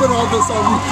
Natural dessa luta.